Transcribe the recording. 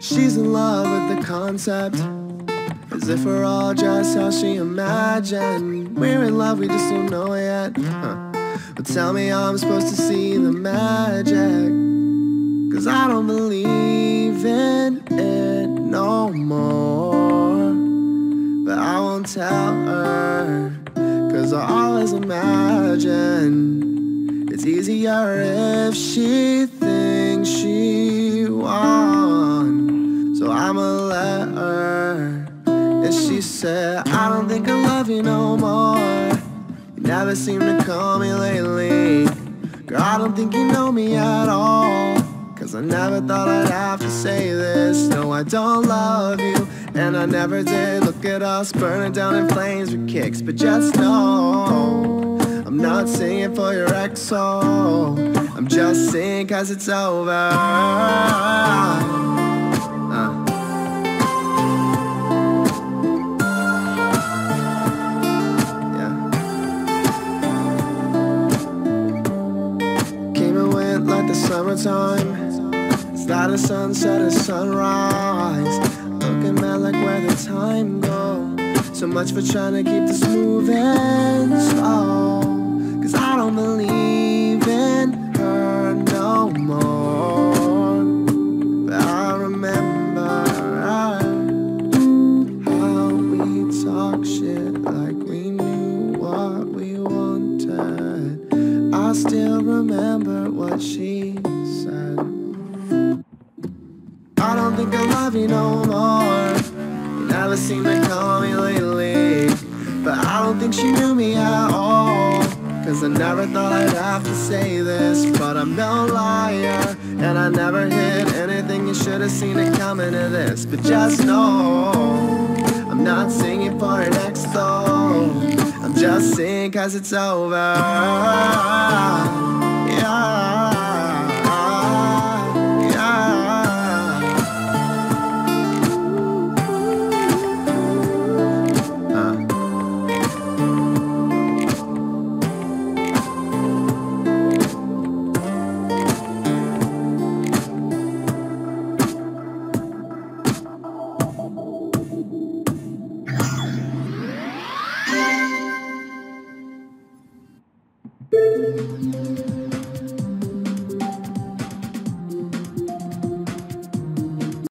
She's in love with the concept As if we're all just how she imagined. We're in love, we just don't know it yet huh. But tell me how I'm supposed to see the magic Cause I don't believe in it no more. But I won't tell her Cause I always imagine It's easier if she thinks she won. So I'ma let her. And she said, I don't think I love you no more. You never seem to call me lately. Girl, I don't think you know me at all. Cause I never thought I'd have to say this. No, I don't love you And I never did. Look at us burning down in flames with kicks. But just know I'm not singing for your ex, oh. I'm just singing cause it's over. Uh. Came and went like the summertime. Started sunset and sunrise Looking like where the time go So much for trying to keep this moving slow. Cause I don't believe in her no more. But I remember uh, how we talk shit like we knew what we wanted. I still remember what she said. I don't think I love you no more. Never seem to call me lately. But I don't think she knew me at all. Cause I never thought I'd have to say this. But I'm no liar. And I never hid anything. You should have seen it coming to this. But just know I'm not singing for an ex though. I'm just singing cause it's over. Yeah.